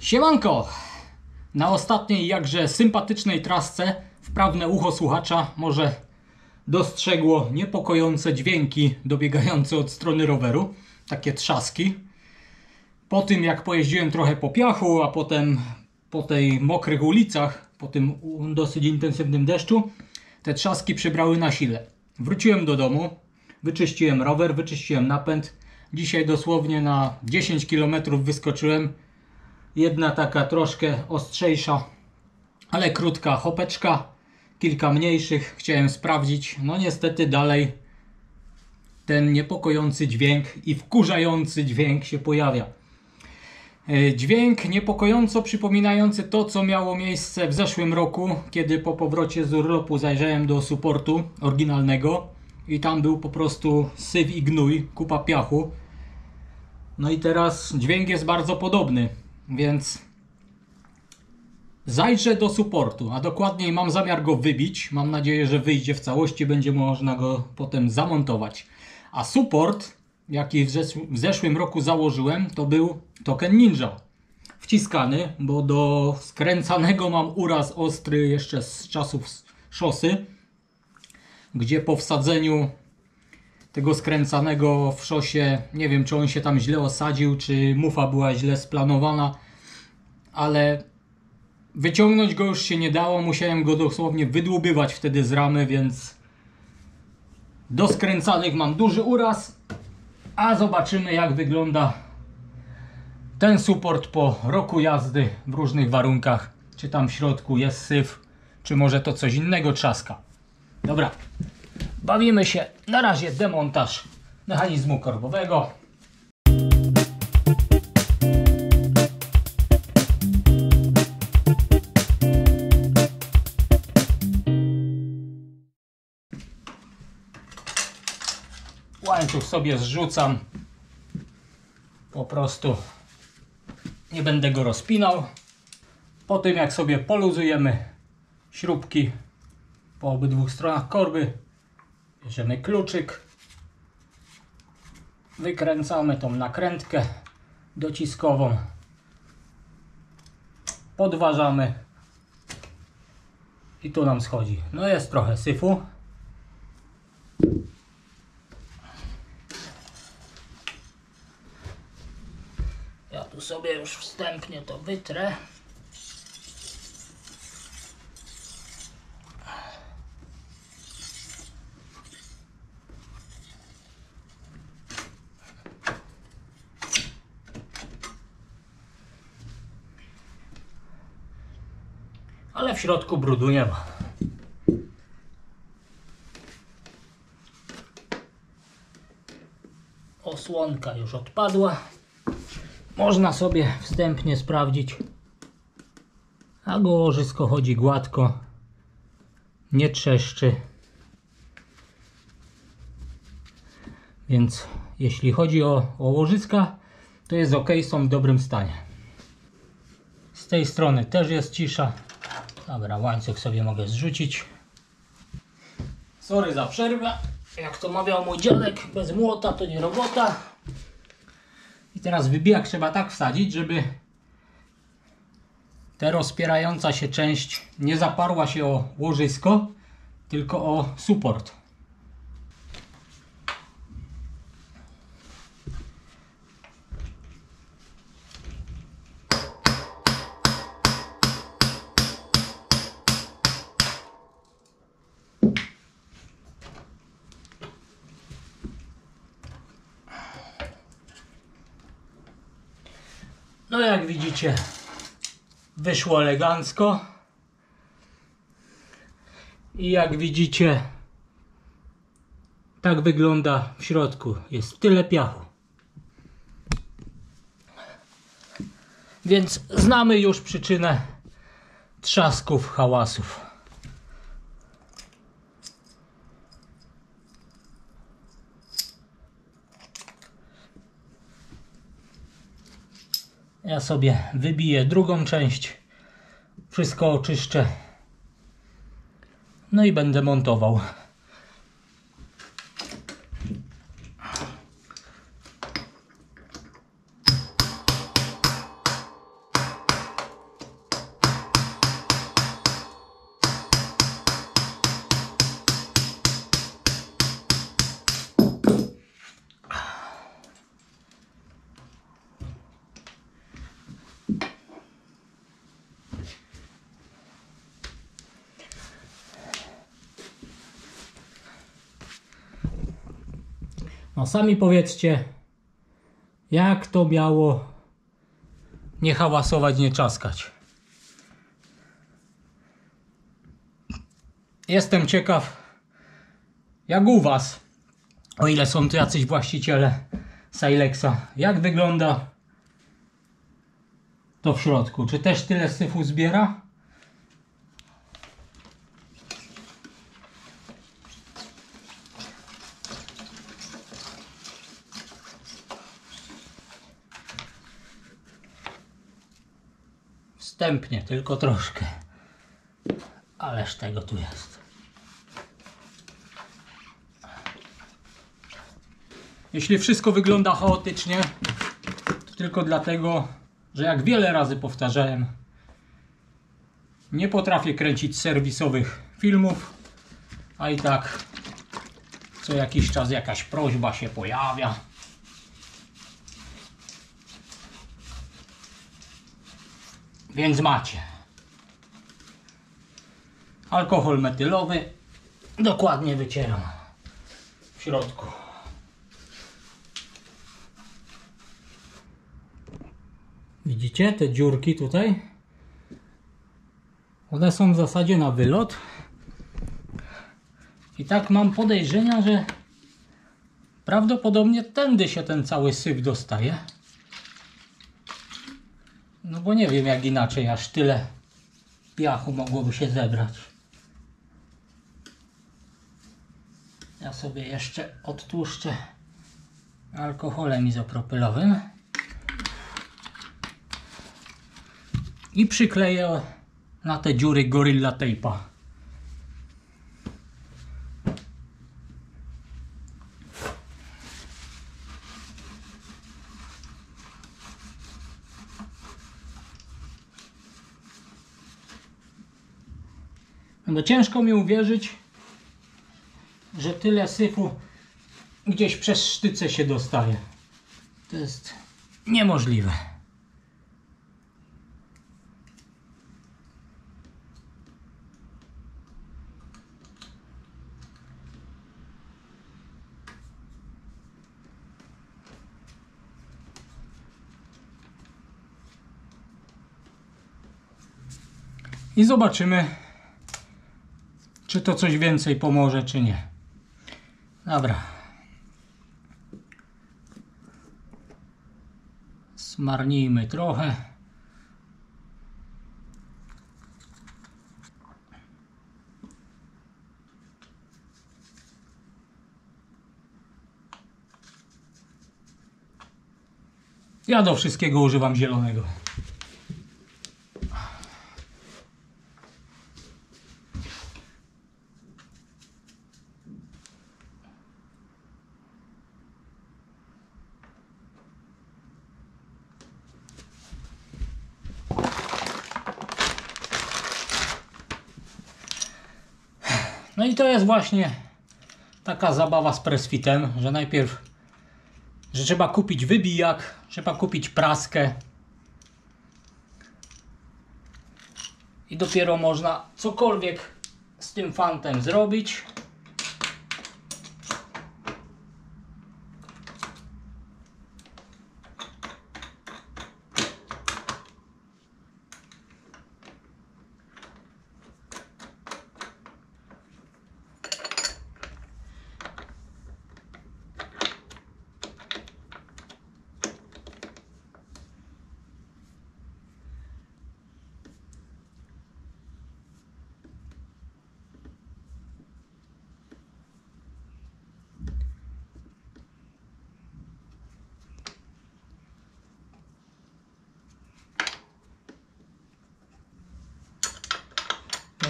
Siemanko! Na ostatniej jakże sympatycznej trasce wprawne ucho słuchacza może dostrzegło niepokojące dźwięki dobiegające od strony roweru, takie trzaski. Po tym jak pojeździłem trochę po piachu, a potem po tej mokrych ulicach, po tym dosyć intensywnym deszczu, te trzaski przybrały na sile. Wróciłem do domu, wyczyściłem rower, wyczyściłem napęd. Dzisiaj dosłownie na 10 km wyskoczyłem. Jedna taka troszkę ostrzejsza, ale krótka hopeczka, kilka mniejszych. Chciałem sprawdzić. No niestety dalej ten niepokojący dźwięk i wkurzający dźwięk się pojawia. E, Dźwięk niepokojąco przypominający to, co miało miejsce w zeszłym roku, kiedy po powrocie z urlopu zajrzałem do supportu oryginalnego i tam był po prostu syf i gnój, kupa piachu. No i teraz dźwięk jest bardzo podobny, więc zajrzę do supportu, a dokładniej mam zamiar go wybić. Mam nadzieję, że wyjdzie w całości, będzie można go potem zamontować. A support, jaki w, zesz- w zeszłym roku założyłem, to był token Ninja. Wciskany, bo do skręcanego mam uraz ostry jeszcze z czasów szosy, gdzie po wsadzeniu tego skręcanego w szosie, nie wiem czy on się tam źle osadził, czy mufa była źle splanowana, ale wyciągnąć go już się nie dało, musiałem go dosłownie wydłubywać wtedy z ramy, więc do skręcanych mam duży uraz, a zobaczymy jak wygląda ten support po roku jazdy w różnych warunkach. Czy tam w środku jest syf, czy może to coś innego trzaska. Dobra, bawimy się. Na razie demontaż mechanizmu korbowego. Łańcuch sobie zrzucam. Po prostu nie będę go rozpinał. Po tym jak sobie poluzujemy śrubki po obydwu stronach korby, bierzemy kluczyk, wykręcamy tą nakrętkę dociskową, podważamy i tu nam schodzi. No jest trochę syfu. Ja tu sobie już wstępnie to wytrę. W środku brudu nie ma. Osłonka już odpadła. Można sobie wstępnie sprawdzić. A łożysko chodzi gładko. Nie trzeszczy. Więc jeśli chodzi o, o łożyska, to jest ok, są w dobrym stanie. Z tej strony też jest cisza. Dobra, łańcuch sobie mogę zrzucić. Sorry za przerwę. Jak to mawiał mój dziadek, bez młota to nie robota. I teraz wybijak trzeba tak wsadzić, żeby ta rozpierająca się część nie zaparła się o łożysko, tylko o suport. No jak widzicie, wyszło elegancko. I jak widzicie, tak wygląda w środku. Jest tyle piachu. Więc znamy już przyczynę trzasków, hałasów. Ja sobie wybiję drugą część, wszystko oczyszczę. No i będę montował. No sami powiedzcie, jak to miało nie hałasować, nie czaskać. Jestem ciekaw, jak u Was, o ile są tu jacyś właściciele Silexa, jak wygląda to w środku. Czy też tyle syfu zbiera? Wstępnie, tylko troszkę. Ależ tego tu jest. Jeśli wszystko wygląda chaotycznie, to tylko dlatego, że jak wiele razy powtarzałem, nie potrafię kręcić serwisowych filmów, a i tak co jakiś czas jakaś prośba się pojawia. Więc macie. Alkohol metylowy. Dokładnie wycieram w środku. Widzicie te dziurki tutaj? One są w zasadzie na wylot. I tak mam podejrzenia, że prawdopodobnie tędy się ten cały syf dostaje. No bo nie wiem jak inaczej aż tyle piachu mogłoby się zebrać. Ja sobie jeszcze odtłuszczę alkoholem izopropylowym i przykleję na te dziury Gorilla Tape'a. No ciężko mi uwierzyć, że tyle syfu gdzieś przez sztyce się dostaje. To jest niemożliwe. I zobaczymy, czy to coś więcej pomoże, czy nie. Dobra. Smarnijmy trochę. Ja do wszystkiego używam zielonego. No i to jest właśnie taka zabawa z pressfitem, że najpierw że trzeba kupić wybijak, trzeba kupić praskę i dopiero można cokolwiek z tym fantem zrobić.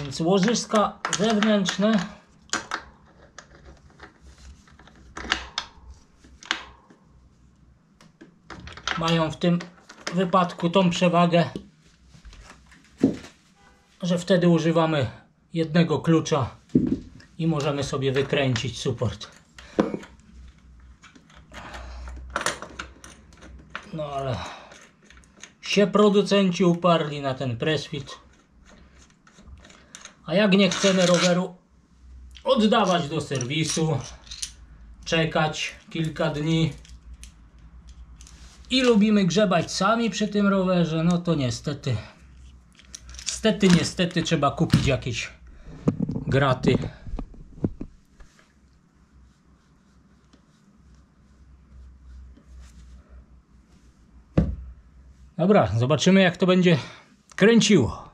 Więc łożyska zewnętrzne mają w tym wypadku tą przewagę, że wtedy używamy jednego klucza i możemy sobie wykręcić suport. No ale się producenci uparli na ten pressfit. A jak nie chcemy roweru oddawać do serwisu, czekać kilka dni i lubimy grzebać sami przy tym rowerze, no to niestety, niestety, niestety trzeba kupić jakieś graty. Dobra, zobaczymy jak to będzie kręciło.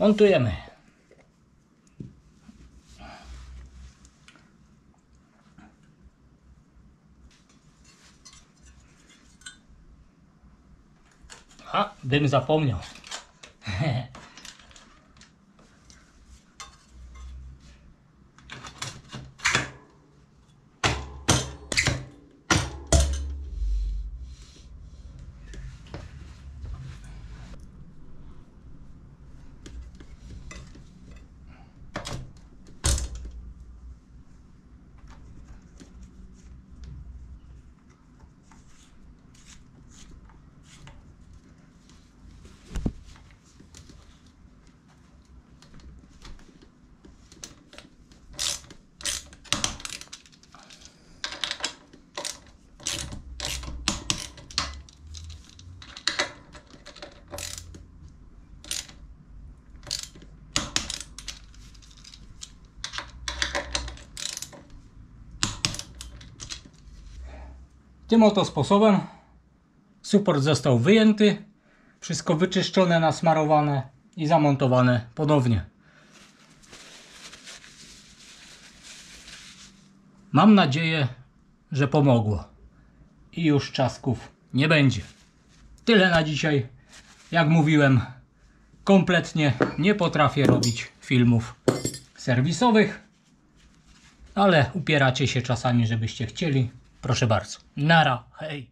Montujemy. A, dym zapomniał. Tym oto sposobem suport został wyjęty, wszystko wyczyszczone, nasmarowane i zamontowane ponownie. Mam nadzieję, że pomogło i już czasków nie będzie. Tyle na dzisiaj. Jak mówiłem, kompletnie nie potrafię robić filmów serwisowych, ale upieracie się czasami, żebyście chcieli. Proszę bardzo. Nara, hej.